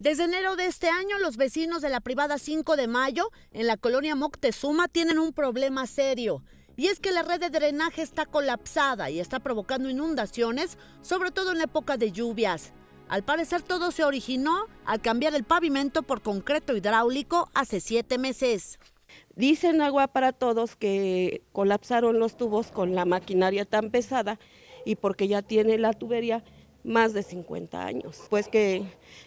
Desde enero de este año, los vecinos de la privada 5 de Mayo, en la colonia Moctezuma, tienen un problema serio. Y es que la red de drenaje está colapsada y está provocando inundaciones, sobre todo en época de lluvias. Al parecer todo se originó al cambiar el pavimento por concreto hidráulico hace siete meses. Dicen agua para todos que colapsaron los tubos con la maquinaria tan pesada y porque ya tiene la tubería más de 50 años. Pues que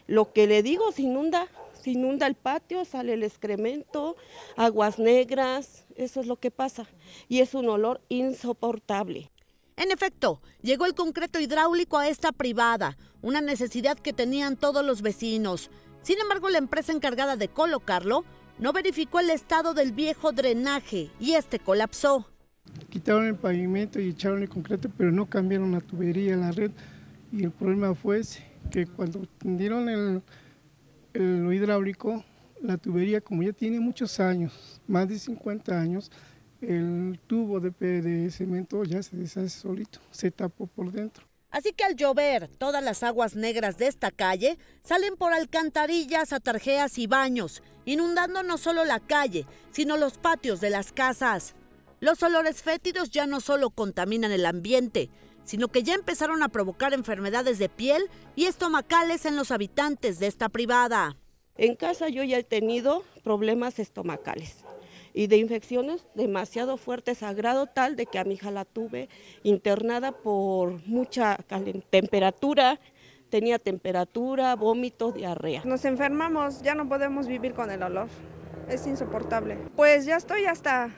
lo que le digo se inunda, se inunda el patio, sale el excremento, aguas negras, eso es lo que pasa. Y es un olor insoportable. En efecto, llegó el concreto hidráulico a esta privada, una necesidad que tenían todos los vecinos. Sin embargo, la empresa encargada de colocarlo no verificó el estado del viejo drenaje y este colapsó. Quitaron el pavimento y echaron el concreto, pero no cambiaron la tubería, la red. Y el problema fue que cuando tendieron el, el hidráulico, la tubería, como ya tiene muchos años, más de 50 años, el tubo de, de cemento ya se deshace solito, se tapó por dentro. Así que al llover, todas las aguas negras de esta calle salen por alcantarillas, atarjeas y baños, inundando no solo la calle, sino los patios de las casas. Los olores fétidos ya no solo contaminan el ambiente, sino que ya empezaron a provocar enfermedades de piel y estomacales en los habitantes de esta privada. En casa yo ya he tenido problemas estomacales y de infecciones demasiado fuertes a grado tal de que a mi hija la tuve internada por mucha temperatura, tenía temperatura, vómito, diarrea. Nos enfermamos, ya no podemos vivir con el olor, es insoportable. Pues ya estoy hasta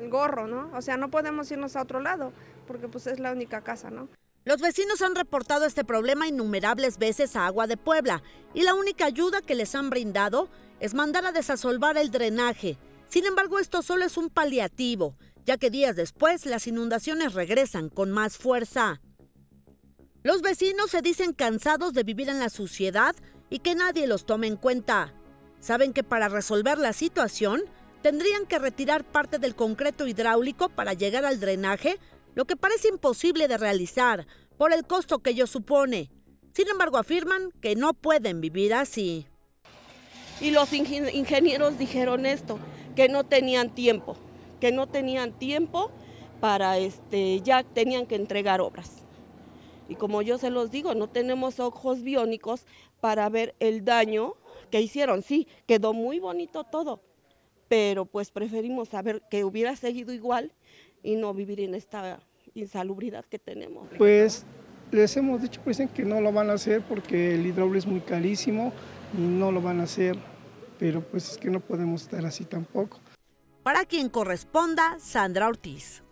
el gorro, ¿no? O sea, no podemos irnos a otro lado porque pues es la única casa, ¿no? Los vecinos han reportado este problema innumerables veces a Agua de Puebla y la única ayuda que les han brindado es mandar a desasolvar el drenaje. Sin embargo, esto solo es un paliativo, ya que días después las inundaciones regresan con más fuerza. Los vecinos se dicen cansados de vivir en la suciedad y que nadie los tome en cuenta. Saben que para resolver la situación tendrían que retirar parte del concreto hidráulico para llegar al drenaje lo que parece imposible de realizar por el costo que ello supone. Sin embargo, afirman que no pueden vivir así. Y los ingenieros dijeron esto, que no tenían tiempo, que no tenían tiempo para este, ya tenían que entregar obras. Y como yo se los digo, no tenemos ojos biónicos para ver el daño que hicieron. Sí, quedó muy bonito todo, pero pues preferimos saber que hubiera seguido igual y no vivir en esta insalubridad que tenemos. Pues les hemos dicho pues que no lo van a hacer porque el hidráulico es muy carísimo y no lo van a hacer, pero pues es que no podemos estar así tampoco. Para quien corresponda, Sandra Ortiz.